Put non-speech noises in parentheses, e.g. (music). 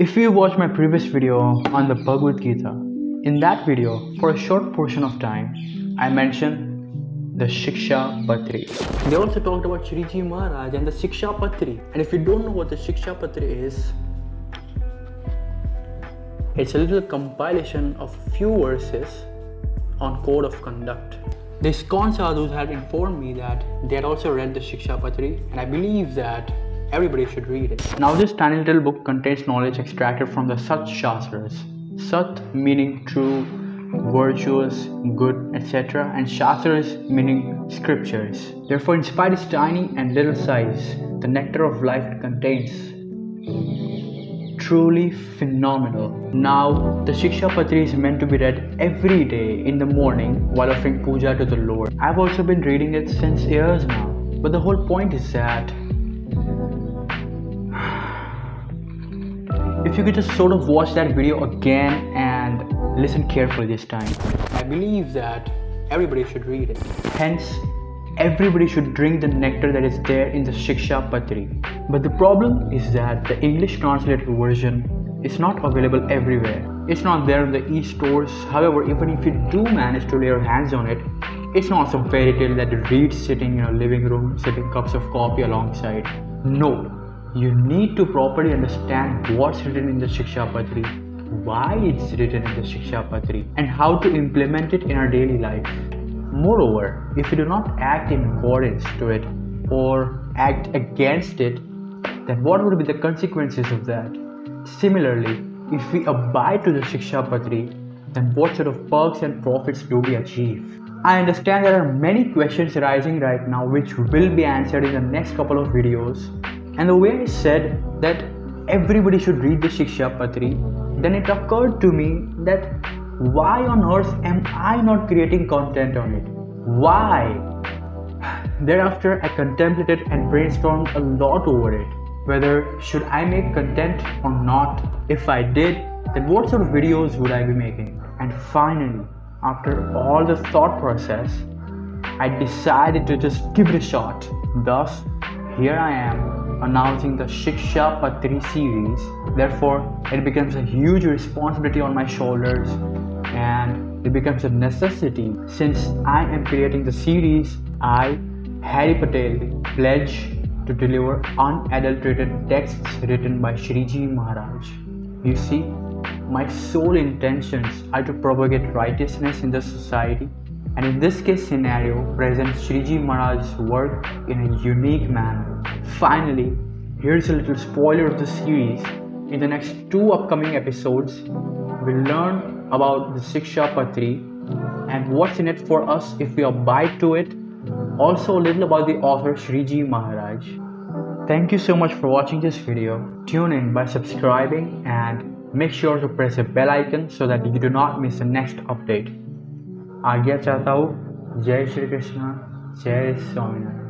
If you watched my previous video on the Bhagavad Gita, in that video, for a short portion of time, I mentioned the Shikshapatri. They also talked about Shriji Maharaj and the Shikshapatri. And if you don't know what the Shikshapatri is, it's a little compilation of few verses on code of conduct. The ISKCON sadhus had informed me that they had also read the Shikshapatri, and I believe that everybody should read it. Now, this tiny little book contains knowledge extracted from the Sat Shastras. Sat meaning true, virtuous, good, etc., and Shastras meaning scriptures. Therefore, in spite its tiny and little size, the nectar of life it contains truly phenomenal. Now, the Shikshapatri is meant to be read every day in the morning while offering puja to the Lord. I've also been reading it since years now, but the whole point is that if you could just sort of watch that video again and listen carefully this time, I believe that everybody should read it. Hence, everybody should drink the nectar that is there in the Shikshapatri. But the problem is that the English translated version is not available everywhere. It's not there in the e-stores. However, even if you do manage to lay your hands on it, it's not some fairy tale that you read sitting in your living room, sipping cups of coffee alongside. No, you need to properly understand what's written in the Shikshapatri, why it's written in the Shikshapatri, and how to implement it in our daily life. Moreover, if you do not act in accordance to it or act against it, then what would be the consequences of that? Similarly, if we abide to the Shikshapatri, then what sort of perks and profits do we achieve? I understand there are many questions arising right now which will be answered in the next couple of videos. And the way I said that everybody should read the Shikshapatri, then it occurred to me that why on earth am I not creating content on it? Why? (sighs) Thereafter, I contemplated and brainstormed a lot over it. Whether should I make content or not? If I did, then what sort of videos would I be making? And finally, after all the thought process, I decided to just give it a shot. Thus, here I am announcing the Shikshapatri series. Therefore, it becomes a huge responsibility on my shoulders and it becomes a necessity since I am creating the series. I, Harry Patel, pledge to deliver unadulterated texts written by Shriji Maharaj. You see, my sole intentions are to propagate righteousness in the society and in this case scenario present Shriji Maharaj's work in a unique manner finally, here's a little spoiler of the series. In the next two upcoming episodes, we'll learn about the Shikshapatri and what's in it for us if we abide to it. Also, a little about the author Shriji Maharaj. Thank you so much for watching this video. Tune in by subscribing and make sure to press the bell icon so that you do not miss the next update. Agya Chatau Jai Jai Krishna, Jai Swaminarayan.